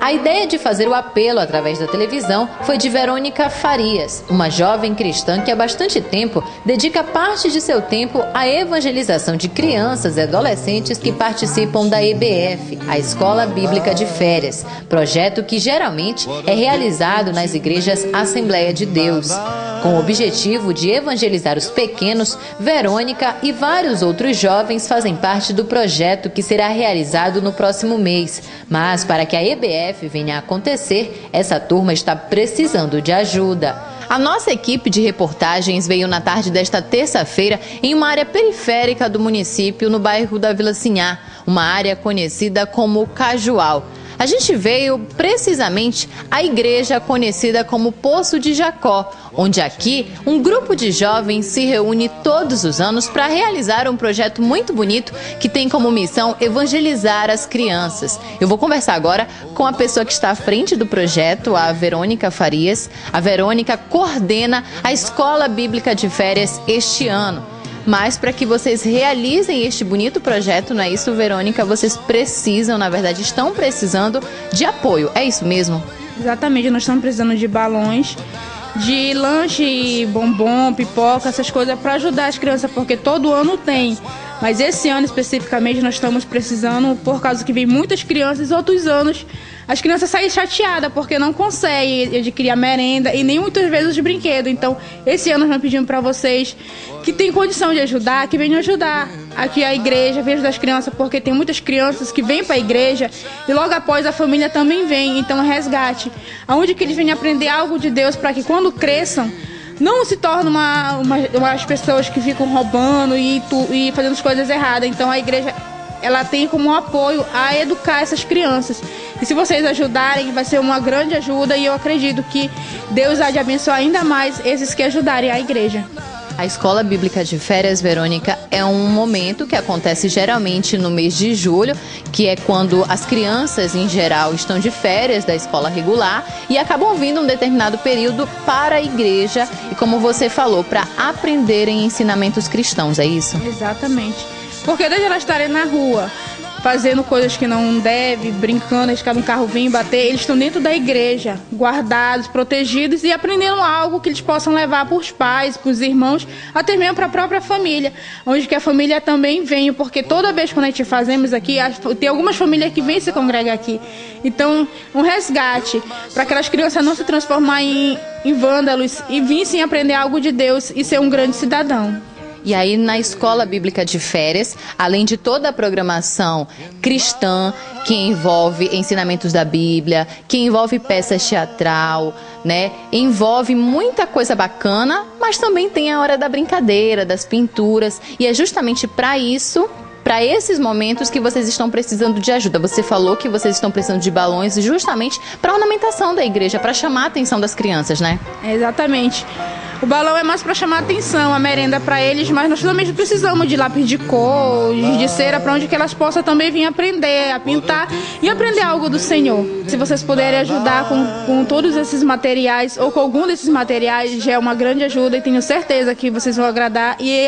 A ideia de fazer o apelo através da televisão foi de Verônica Farias, uma jovem cristã que há bastante tempo dedica parte de seu tempo à evangelização de crianças e adolescentes que participam da EBF, a Escola Bíblica de Férias, projeto que geralmente é realizado nas igrejas Assembleia de Deus. Com o objetivo de evangelizar os pequenos, Verônica e vários outros jovens fazem parte do projeto que será realizado no próximo mês. Mas para que a EBF venha a acontecer, essa turma está precisando de ajuda. A nossa equipe de reportagens veio na tarde desta terça-feira em uma área periférica do município, no bairro da Vila Sinhá, uma área conhecida como Cajual. A gente veio precisamente à igreja conhecida como Poço de Jacó, onde aqui um grupo de jovens se reúne todos os anos para realizar um projeto muito bonito que tem como missão evangelizar as crianças. Eu vou conversar agora com a pessoa que está à frente do projeto, a Verônica Farias. A Verônica coordena a Escola Bíblica de Férias este ano. Mas para que vocês realizem este bonito projeto, não é isso, Verônica? Vocês precisam, na verdade, estão precisando de apoio. É isso mesmo? Exatamente, nós estamos precisando de balões, de lanche, bombom, pipoca, essas coisas para ajudar as crianças, porque todo ano tem. Mas esse ano especificamente nós estamos precisando, por causa que vem muitas crianças, outros anos as crianças saem chateadas porque não conseguem adquirir a merenda e nem muitas vezes os brinquedos. Então, esse ano nós estamos pedindo para vocês que têm condição de ajudar, que venham ajudar aqui a igreja, vejo das crianças, porque tem muitas crianças que vêm para a igreja e logo após a família também vem. Então, resgate, aonde que eles vêm aprender algo de Deus para que quando cresçam não se tornem uma, uma, umas pessoas que ficam roubando e, tu, e fazendo as coisas erradas. Então, a igreja ela tem como apoio a educar essas crianças. E se vocês ajudarem, vai ser uma grande ajuda e eu acredito que Deus há de abençoar ainda mais esses que ajudarem a igreja. A Escola Bíblica de Férias, Verônica, é um momento que acontece geralmente no mês de julho, que é quando as crianças, em geral, estão de férias da escola regular e acabam vindo um determinado período para a igreja e, como você falou, para aprenderem ensinamentos cristãos, é isso? Exatamente. Porque desde elas estarem na rua, fazendo coisas que não deve, brincando, escada um carro vir bater, eles estão dentro da igreja, guardados, protegidos e aprendendo algo que eles possam levar para os pais, para os irmãos, até mesmo para a própria família, onde que a família também vem, porque toda vez quando a gente fazemos aqui, tem algumas famílias que vêm se congregar aqui. Então, um resgate para aquelas crianças não se transformar em, em vândalos e vissem aprender algo de Deus e ser um grande cidadão. E aí, na escola bíblica de férias, além de toda a programação cristã, que envolve ensinamentos da Bíblia, que envolve peças teatral, né? Envolve muita coisa bacana, mas também tem a hora da brincadeira, das pinturas. E é justamente para isso para esses momentos que vocês estão precisando de ajuda. Você falou que vocês estão precisando de balões justamente para ornamentação da igreja, para chamar a atenção das crianças, né? exatamente. O balão é mais para chamar atenção, a merenda para eles, mas nós também precisamos de lápis de cor, de cera, para onde que elas possam também vir aprender a pintar e aprender algo do Senhor. Se vocês puderem ajudar com, com todos esses materiais ou com algum desses materiais, já é uma grande ajuda e tenho certeza que vocês vão agradar e,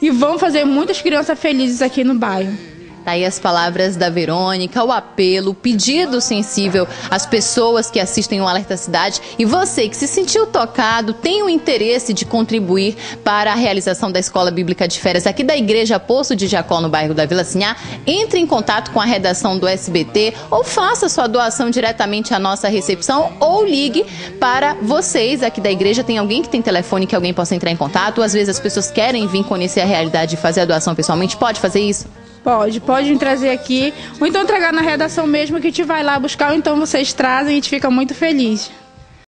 e vão fazer muitas crianças felizes aqui no bairro. Tá aí as palavras da Verônica, o apelo, o pedido sensível às pessoas que assistem o Alerta Cidade. E você que se sentiu tocado, tem o interesse de contribuir para a realização da Escola Bíblica de Férias aqui da Igreja Poço de Jacó, no bairro da Vila Sinhá, entre em contato com a redação do SBT ou faça sua doação diretamente à nossa recepção ou ligue para vocês aqui da igreja. Tem alguém que tem telefone que alguém possa entrar em contato? Às vezes as pessoas querem vir conhecer a realidade e fazer a doação pessoalmente. Pode fazer isso? Pode, pode trazer aqui, ou então entregar na redação mesmo que a gente vai lá buscar, ou então vocês trazem e a gente fica muito feliz.